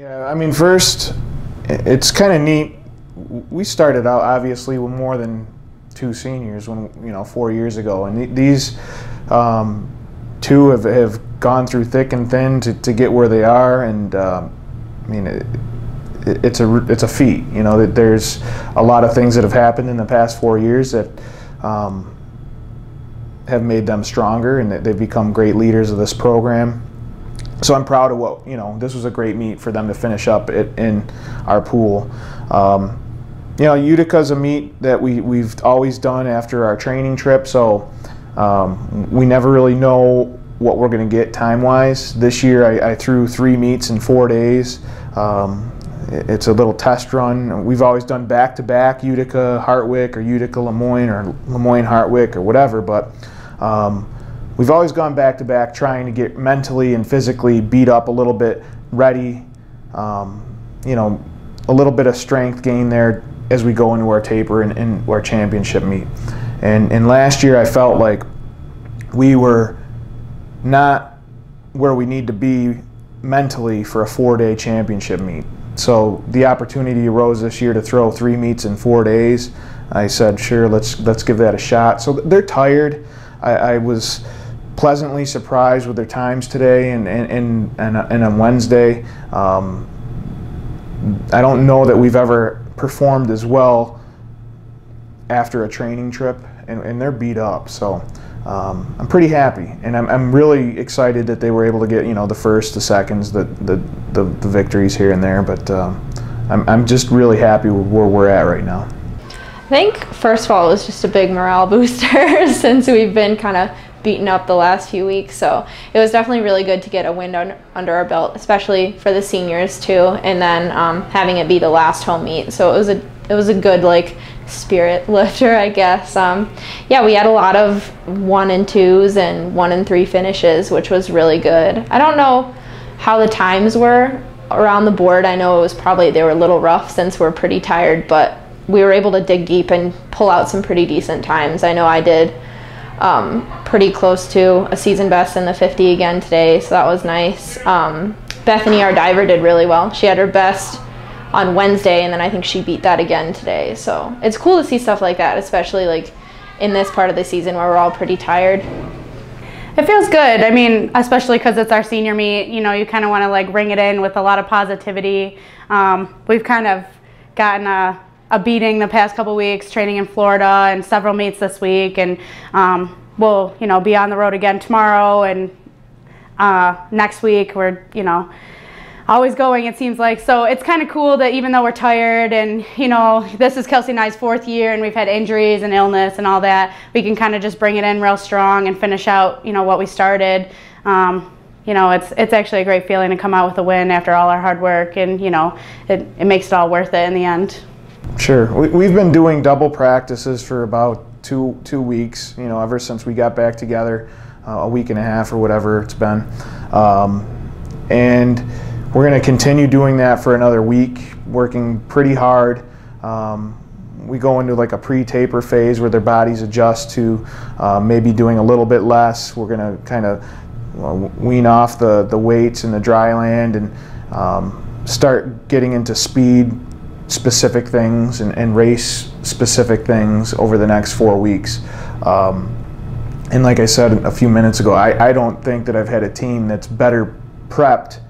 Yeah, I mean, first, it's kind of neat. We started out obviously with more than two seniors when you know four years ago, and these um, two have, have gone through thick and thin to, to get where they are, and uh, I mean. It, it's a it's a feat, you know. That there's a lot of things that have happened in the past four years that um, have made them stronger, and they've become great leaders of this program so I'm proud of what you know. This was a great meet for them to finish up it in our pool. Um, you know, Utica's a meet that we we've always done after our training trip, so um, we never really know what we're going to get time wise. This year, I, I, threw three meets in four days. Um, it's a little test run. We've always done back to back Utica Hartwick or Utica Le Moyne or Le Moyne Hartwick or whatever, but um, we've always gone back to back trying to get mentally and physically beat up a little bit, ready, um, you know, a little bit of strength gain there as we go into our taper and, and our championship meet. And, and last year I felt like we were not where we need to be mentally for a four-day championship meet. So the opportunity arose this year to throw three meets in four days. I said, sure, let's let's give that a shot. So they're tired. I, I was pleasantly surprised with their times today and, and, and, and on Wednesday. Um, I don't know that we've ever performed as well after a training trip, and, and they're beat up. So um, I'm pretty happy, and I'm, I'm really excited that they were able to get you know the first, the seconds, the the, the, the victories here and there. But um, I'm, I'm just really happy with where we're at right now. I think first of all it was just a big morale booster since we've been kind of beaten up the last few weeks. So it was definitely really good to get a win on, under our belt, especially for the seniors too. And then um, having it be the last home meet, so it was a it was a good like spirit lifter, I guess. Um, yeah, we had a lot of one and twos and one and three finishes, which was really good. I don't know how the times were around the board. I know it was probably they were a little rough since we're pretty tired, but we were able to dig deep and pull out some pretty decent times. I know I did um, pretty close to a season best in the 50 again today, so that was nice. Um, Bethany, our diver, did really well. She had her best on Wednesday, and then I think she beat that again today. So it's cool to see stuff like that, especially like in this part of the season where we're all pretty tired. It feels good. I mean, especially because it's our senior meet. You know, you kind of want to like ring it in with a lot of positivity. Um, we've kind of gotten a a beating the past couple weeks, training in Florida and several meets this week, and um, we'll you know be on the road again tomorrow and uh, next week. We're you know always going it seems like. So it's kind of cool that even though we're tired and you know this is kelsey and i's fourth year and we've had injuries and illness and all that we can kind of just bring it in real strong and finish out you know what we started. Um, you know it's it's actually a great feeling to come out with a win after all our hard work and you know it, it makes it all worth it in the end Sure. We, have been doing double practices for about two two weeks. You know, ever since we got back together, uh, a week and a half or whatever it's been, um, and we're going to continue doing that for another week. Working pretty hard. Um, we go into like a pre-taper phase where their bodies adjust to uh, maybe doing a little bit less. We're going to kind of wean off the the weights and the dry land and um, start getting into speed specific things and, and race specific things over the next four weeks. Um, and like I said a few minutes ago, I, I don't think that I've had a team that's better prepped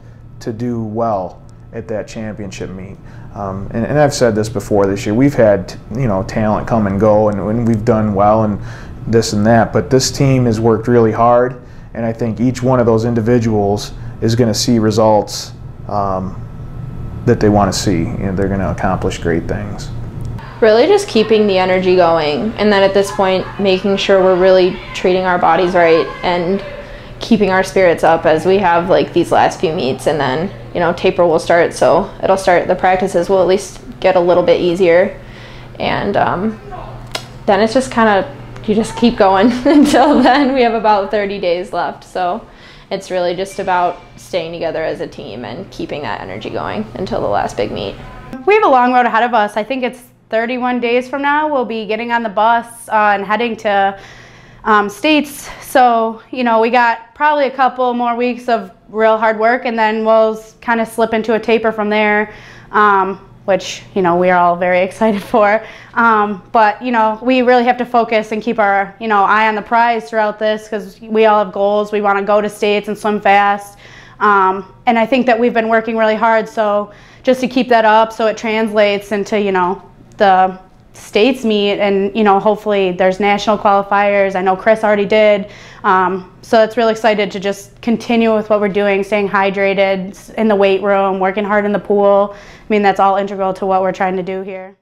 to do well at that championship meet. Um, and, and, I've said this before this year. We've had you know talent come and go, and, and, we've done well and this and that. But this team has worked really hard, and I think each one of those individuals is going to see results um, that they want to see. You know, they're going to accomplish great things. Really, just keeping the energy going, and then at this point, making sure we're really treating our bodies right and keeping our spirits up as we have like these last few meets, and then you know taper will start. So it'll start. The practices will at least get a little bit easier, and um, then it's just kind of you just keep going until then. We have about 30 days left, so it's really just about staying together as a team and keeping that energy going until the last big meet. We have a long road ahead of us. I think it's 31 days from now we'll be getting on the bus uh, and heading to um, states. So, you know, we got probably a couple more weeks of real hard work and then we'll kind of slip into a taper from there. Um, which you know we are all very excited for. Um, but you know we really have to focus and keep our you know eye on the prize throughout this because we all have goals. We want to go to states and swim fast, um, and I think that we've been working really hard. So just to keep that up, so it translates into you know the states meet and you know hopefully there's national qualifiers. I know chris already did. Um, so it's really excited to just continue with what we're doing staying hydrated in the weight room working hard in the pool. I mean that's all integral to what we're trying to do here